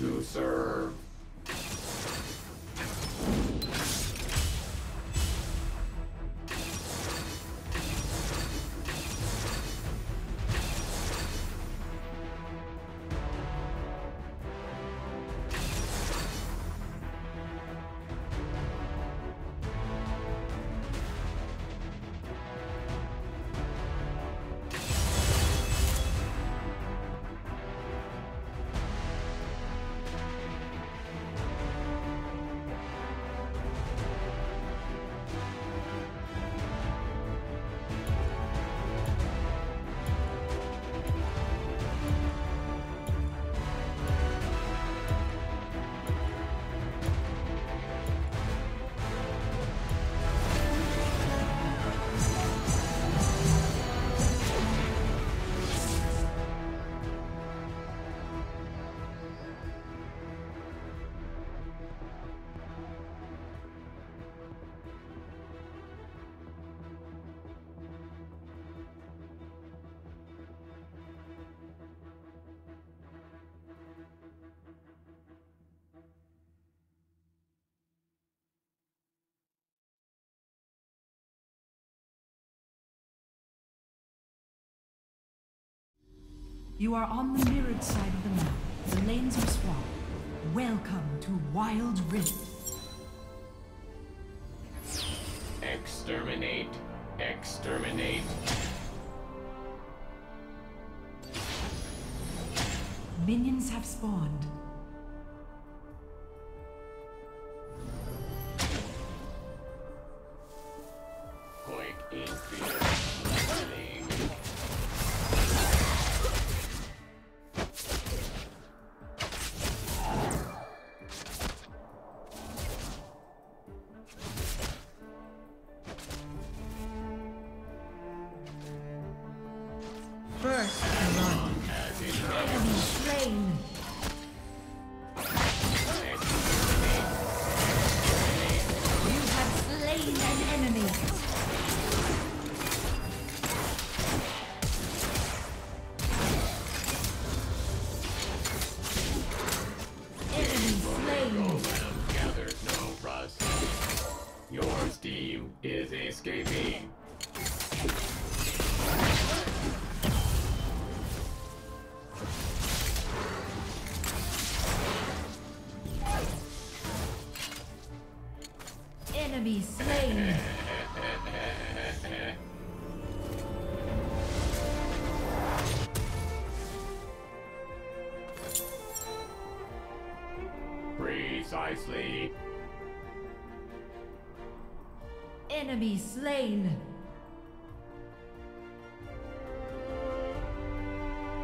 to serve. You are on the mirrored side of the map. The lanes are swapped. Welcome to Wild Rift. Exterminate. Exterminate. Minions have spawned. Is escaping. Slain.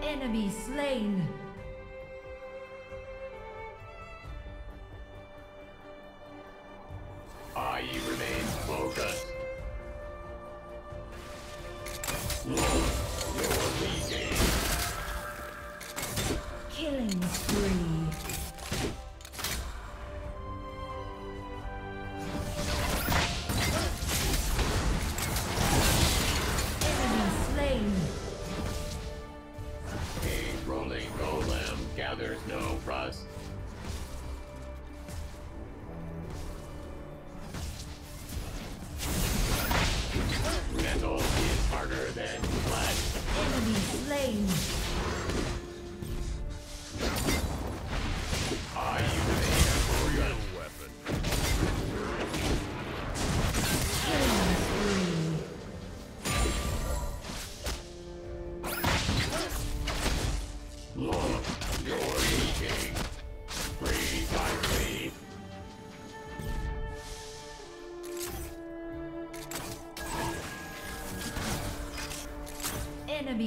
Enemy slain. Gathers no of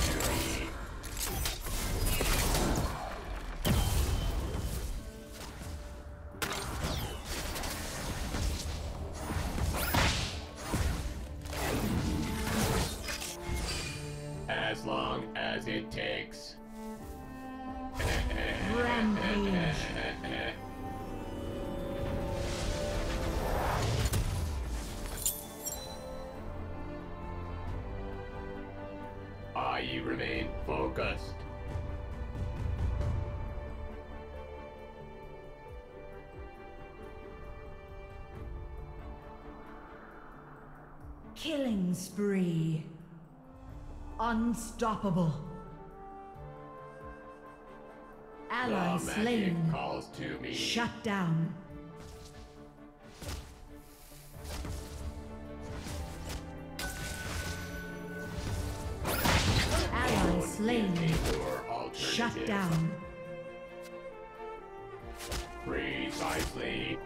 fury. As long as it takes. Rampage. I remain focused. Killing spree. Unstoppable. slain. Calls to me. Shut down. Ally slain. Shut down. Precisely.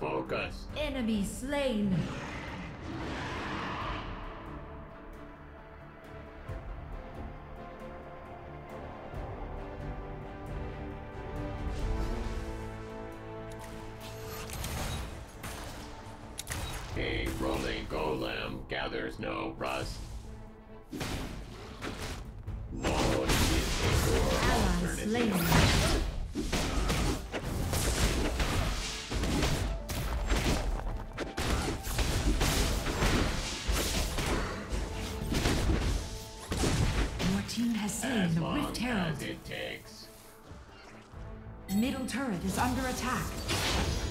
Focus. Enemy slain. Rift Herald. Middle turret is under attack.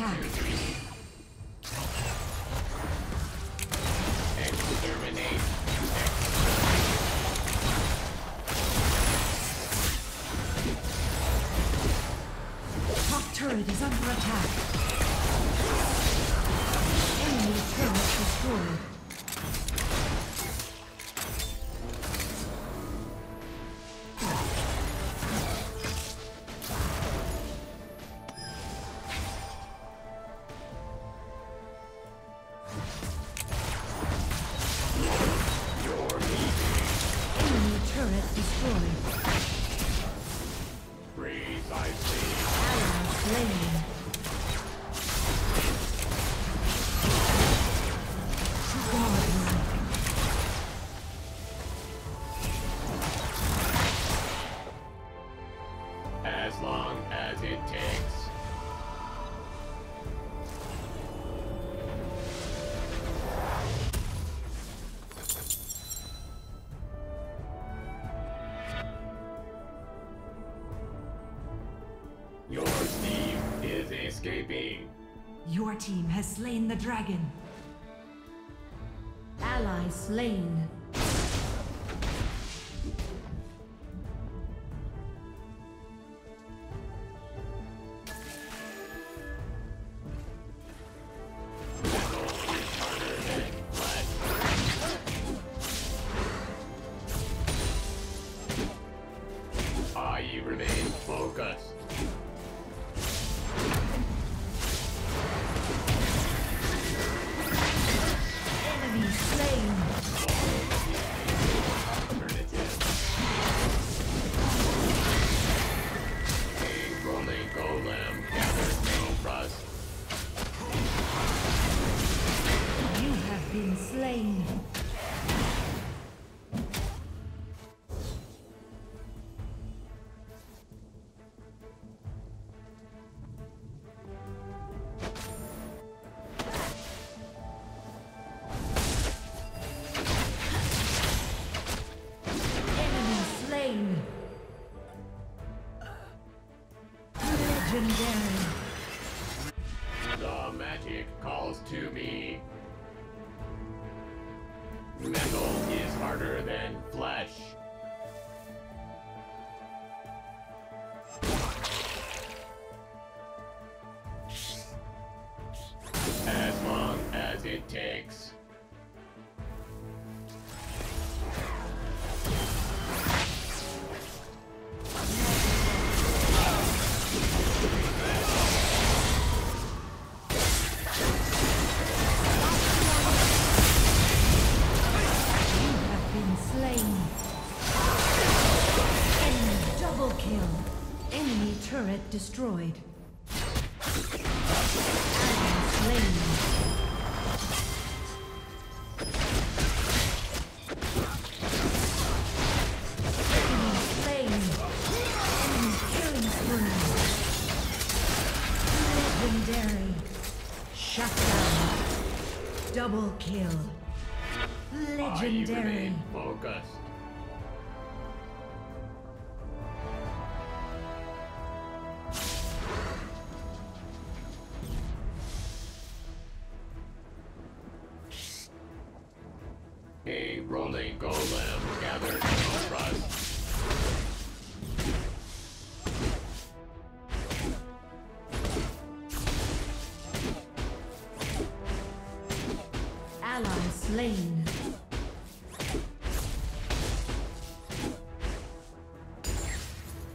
attack. Top turret is under attack. Destroyed. Has slain the dragon. Ally slain. Calls to me. Down. Double kill. Legendary. Rolling golem gathers no rust. Ally slain.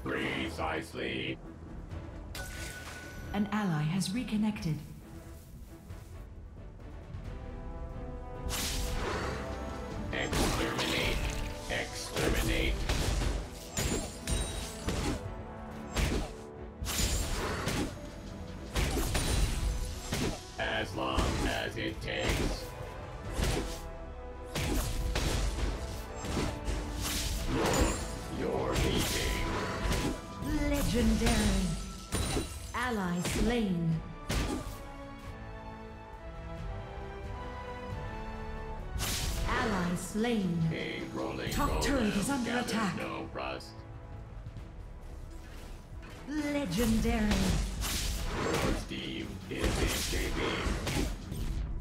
Precisely. An ally has reconnected. Slain. Rolling Top golem turret is under attack. No rust. Legendary. Is escaping.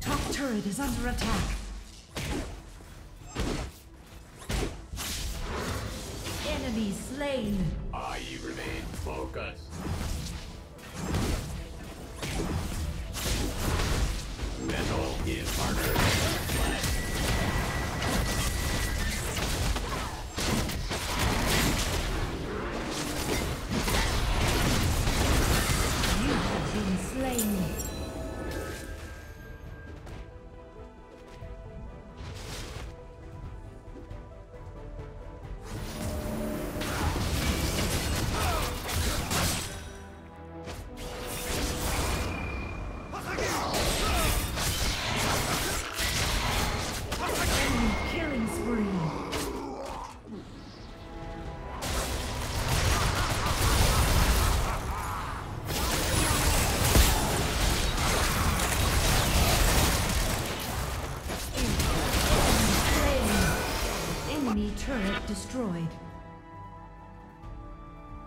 Top turret is under attack. Enemy slain. I remain focused. Destroyed.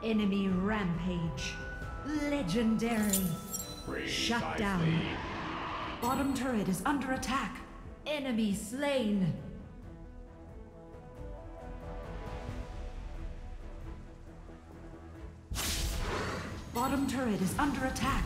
Enemy rampage. Legendary. Shut down. Bottom turret is under attack. Enemy slain. Bottom turret is under attack.